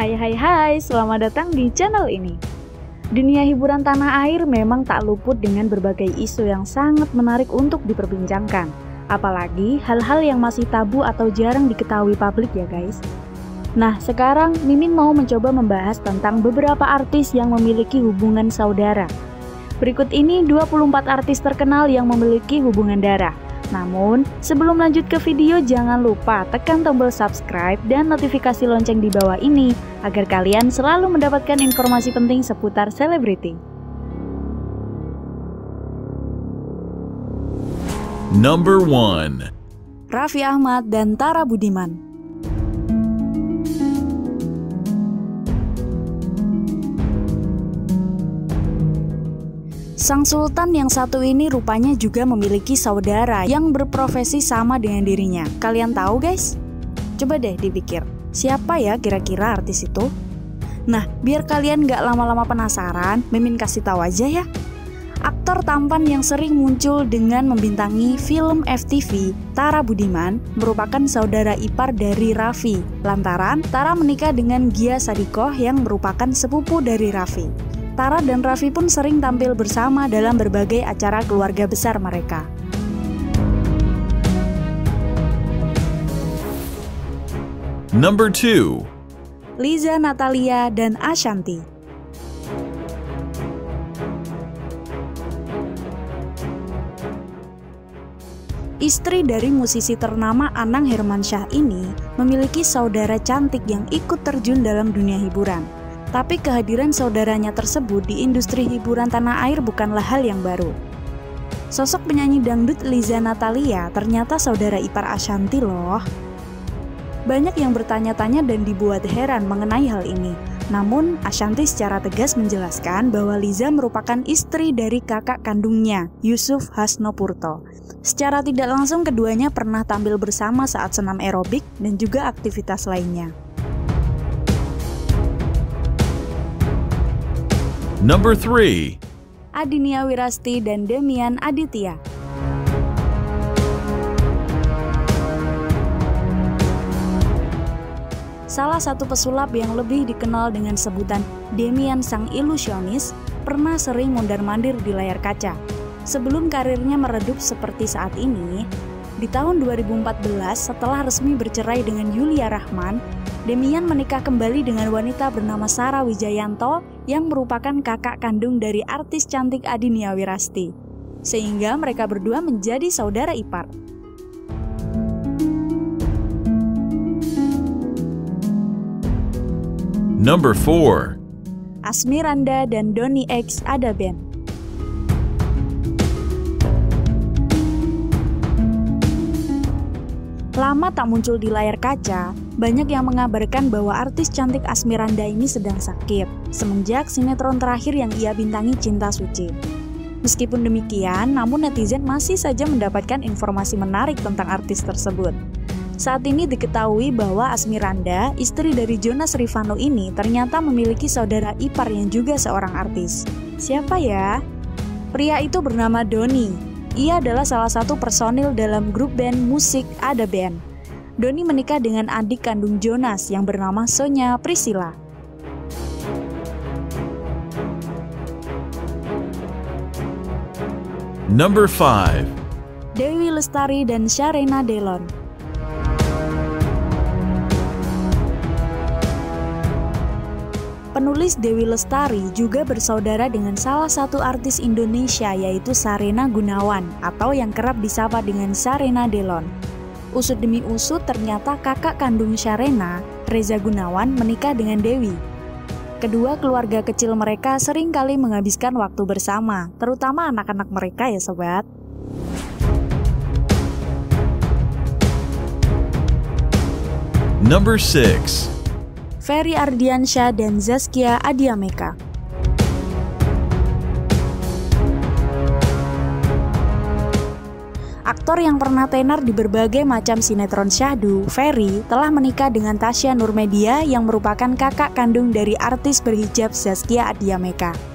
Hai hai hai, selamat datang di channel ini. Dunia hiburan tanah air memang tak luput dengan berbagai isu yang sangat menarik untuk diperbincangkan. Apalagi hal-hal yang masih tabu atau jarang diketahui publik ya guys. Nah, sekarang Mimin mau mencoba membahas tentang beberapa artis yang memiliki hubungan saudara. Berikut ini 24 artis terkenal yang memiliki hubungan darah. Namun, sebelum lanjut ke video jangan lupa tekan tombol subscribe dan notifikasi lonceng di bawah ini agar kalian selalu mendapatkan informasi penting seputar selebriti. Number 1 Raffi Ahmad dan Tara Budiman Sang Sultan yang satu ini rupanya juga memiliki saudara yang berprofesi sama dengan dirinya. Kalian tahu guys? Coba deh dipikir, siapa ya kira-kira artis itu? Nah, biar kalian gak lama-lama penasaran, Mimin kasih tahu aja ya. Aktor tampan yang sering muncul dengan membintangi film FTV, Tara Budiman, merupakan saudara ipar dari Raffi. Lantaran, Tara menikah dengan Gia Sadikoh yang merupakan sepupu dari Raffi. Tara dan Raffi pun sering tampil bersama dalam berbagai acara keluarga besar mereka. Number 2 Liza Natalia dan Ashanti Istri dari musisi ternama Anang Hermansyah ini memiliki saudara cantik yang ikut terjun dalam dunia hiburan. Tapi kehadiran saudaranya tersebut di industri hiburan tanah air bukanlah hal yang baru. Sosok penyanyi dangdut Liza Natalia ternyata saudara ipar Ashanti loh. Banyak yang bertanya-tanya dan dibuat heran mengenai hal ini. Namun, Ashanti secara tegas menjelaskan bahwa Liza merupakan istri dari kakak kandungnya, Yusuf Hasnopurto. Secara tidak langsung keduanya pernah tampil bersama saat senam aerobik dan juga aktivitas lainnya. Number 3 Adinia Wirasti dan Demian Aditya Salah satu pesulap yang lebih dikenal dengan sebutan Demian Sang Ilusionis pernah sering mondar-mandir di layar kaca. Sebelum karirnya meredup seperti saat ini, di tahun 2014 setelah resmi bercerai dengan Yulia Rahman, Demian menikah kembali dengan wanita bernama Sarah Wijayanto yang merupakan kakak kandung dari artis cantik Adinia Wirasti. Sehingga mereka berdua menjadi saudara ipar. Number 4 Asmiranda dan Doni X Adaben Lama tak muncul di layar kaca, banyak yang mengabarkan bahwa artis cantik Asmiranda ini sedang sakit semenjak sinetron terakhir yang ia bintangi Cinta Suci. Meskipun demikian, namun netizen masih saja mendapatkan informasi menarik tentang artis tersebut. Saat ini diketahui bahwa Asmiranda, istri dari Jonas Rifano ini ternyata memiliki saudara ipar yang juga seorang artis. Siapa ya? Pria itu bernama Doni, ia adalah salah satu personil dalam grup band musik Ada Band. Doni menikah dengan adik kandung Jonas yang bernama Sonya Priscilla. Number 5 Dewi Lestari dan Sharena Delon Penulis Dewi Lestari juga bersaudara dengan salah satu artis Indonesia yaitu Sarena Gunawan atau yang kerap disapa dengan Sarena Delon. Usut demi usut ternyata kakak kandung Sarena, Reza Gunawan menikah dengan Dewi. Kedua keluarga kecil mereka sering kali menghabiskan waktu bersama, terutama anak-anak mereka ya sobat. Number 6 Ferry Ardiansyah dan Zaskia Adiameka. Aktor yang pernah tenar di berbagai macam sinetron syahdu, Ferry, telah menikah dengan Tasya Nurmedia yang merupakan kakak kandung dari artis berhijab Zaskia Adiameka.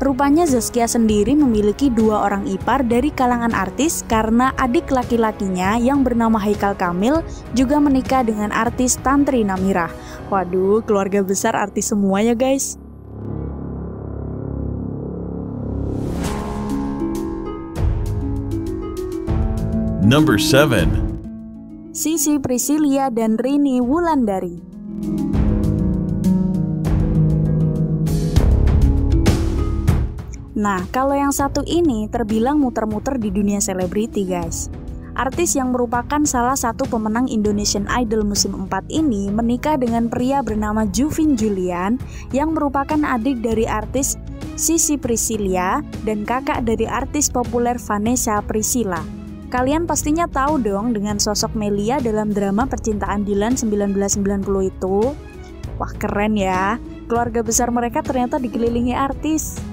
Rupanya Zaskia sendiri memiliki dua orang ipar dari kalangan artis karena adik laki-lakinya yang bernama Haikal Kamil juga menikah dengan artis Tantri Namirah. Waduh, keluarga besar artis semua ya guys. Number 7. Sisi Priscilia dan Rini Wulandari. Nah, kalau yang satu ini terbilang muter-muter di dunia selebriti, guys. Artis yang merupakan salah satu pemenang Indonesian Idol musim 4 ini menikah dengan pria bernama Juvin Julian yang merupakan adik dari artis Sisi Priscilia dan kakak dari artis populer Vanessa Priscilla. Kalian pastinya tahu dong dengan sosok Melia dalam drama percintaan Dylan 1990 itu. Wah keren ya, keluarga besar mereka ternyata dikelilingi artis.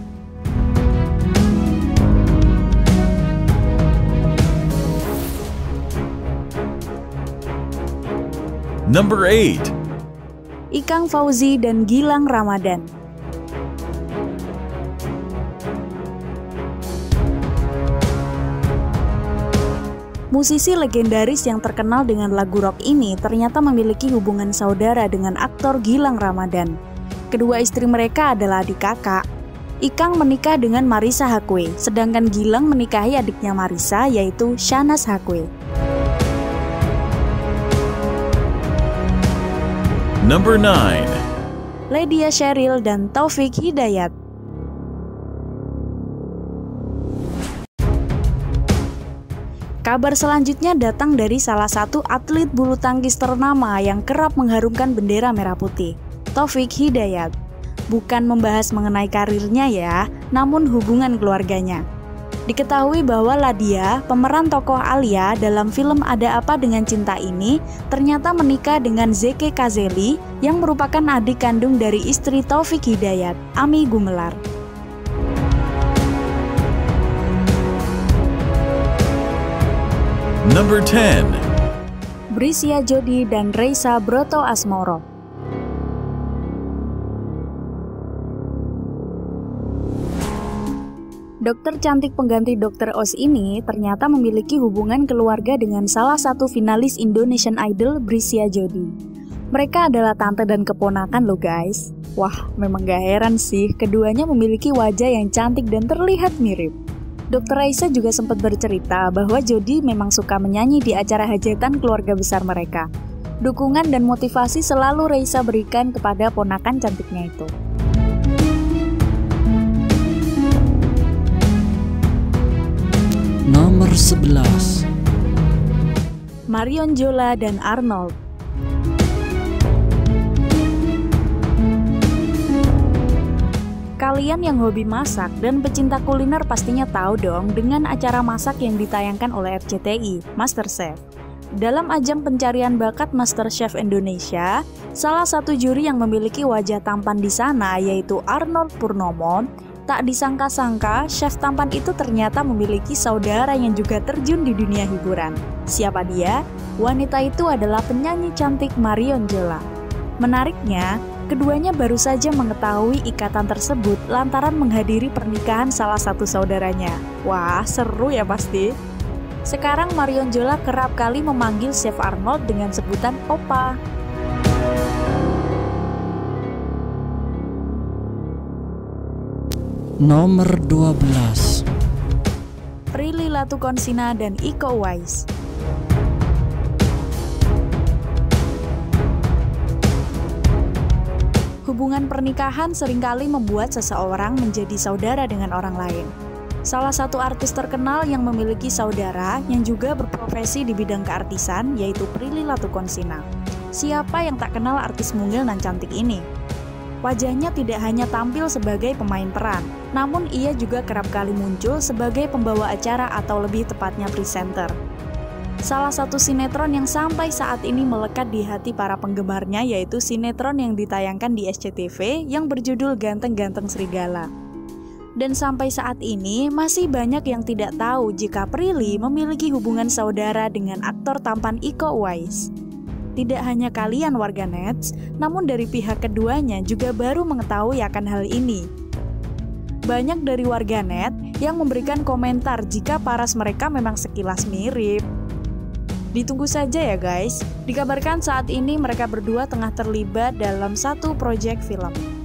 Number 8. Ikang Fauzi dan Gilang Ramadan. Musisi legendaris yang terkenal dengan lagu rock ini ternyata memiliki hubungan saudara dengan aktor Gilang Ramadan. Kedua istri mereka adalah adik kakak. Ikang menikah dengan Marisa Hakwe, sedangkan Gilang menikahi adiknya Marisa yaitu Shanas Hakwe. Number 9. Ledia Sheryl dan Taufik Hidayat. Kabar selanjutnya datang dari salah satu atlet bulu tangkis ternama yang kerap mengharumkan bendera merah putih, Taufik Hidayat. Bukan membahas mengenai karirnya ya, namun hubungan keluarganya. Diketahui bahwa Ladia, pemeran tokoh Alia dalam film Ada Apa Dengan Cinta ini, ternyata menikah dengan Zeke Kazeli yang merupakan adik kandung dari istri Taufik Hidayat, Ami Gumelar. Number 10. Brisia Jodi dan Reisa Broto Asmoro. Dokter cantik pengganti Dokter Os ini ternyata memiliki hubungan keluarga dengan salah satu finalis Indonesian Idol, Brisia Jodi. Mereka adalah tante dan keponakan loh guys. Wah, memang gak heran sih, keduanya memiliki wajah yang cantik dan terlihat mirip. Dokter Raisa juga sempat bercerita bahwa Jodi memang suka menyanyi di acara hajatan keluarga besar mereka. Dukungan dan motivasi selalu Raisa berikan kepada ponakan cantiknya itu. Nomor 11 Marion Jola dan Arnold Kalian yang hobi masak dan pecinta kuliner pastinya tahu dong dengan acara masak yang ditayangkan oleh RCTI, MasterChef. Dalam ajang pencarian bakat MasterChef Indonesia, salah satu juri yang memiliki wajah tampan di sana yaitu Arnold Purnomo Tak disangka-sangka, chef tampan itu ternyata memiliki saudara yang juga terjun di dunia hiburan. Siapa dia? Wanita itu adalah penyanyi cantik Marion Jola. Menariknya, keduanya baru saja mengetahui ikatan tersebut lantaran menghadiri pernikahan salah satu saudaranya. Wah, seru ya pasti. Sekarang Marion Jola kerap kali memanggil Chef Arnold dengan sebutan Opa. Nomor 12 Prilly Latukonsina dan Iko Uwais. Hubungan pernikahan sering kali membuat seseorang menjadi saudara dengan orang lain. Salah satu artis terkenal yang memiliki saudara yang juga berprofesi di bidang keartisan yaitu Prilly Latukonsina. Siapa yang tak kenal artis mungil dan cantik ini? Wajahnya tidak hanya tampil sebagai pemain peran, namun ia juga kerap kali muncul sebagai pembawa acara atau lebih tepatnya presenter. Salah satu sinetron yang sampai saat ini melekat di hati para penggemarnya yaitu sinetron yang ditayangkan di SCTV yang berjudul Ganteng-Ganteng Serigala. Dan sampai saat ini masih banyak yang tidak tahu jika Prilly memiliki hubungan saudara dengan aktor tampan Iko Uwais. Tidak hanya kalian warganet, namun dari pihak keduanya juga baru mengetahui akan hal ini. banyak dari warganet yang memberikan komentar jika paras mereka memang sekilas mirip. Ditunggu saja ya guys. Dikabarkan saat ini mereka berdua tengah terlibat dalam satu proyek film.